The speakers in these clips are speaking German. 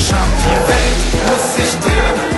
Schafft die Welt, muss sich drehen.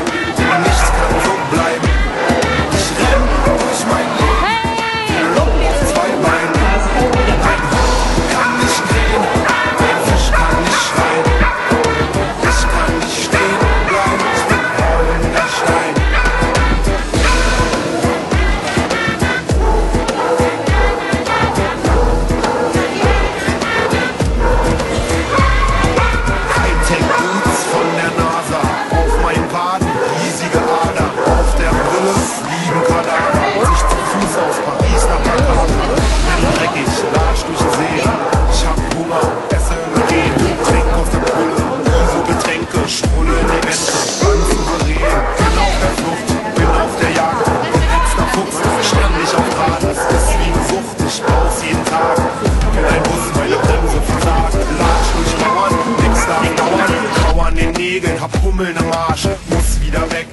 Platz jeden Tag. Für dein Bus meine Bremse versagt. Latsch durch Mauern, nix nach Dauern. Schauern den Nägeln, hab Hummeln am Arsch, muss wieder weg.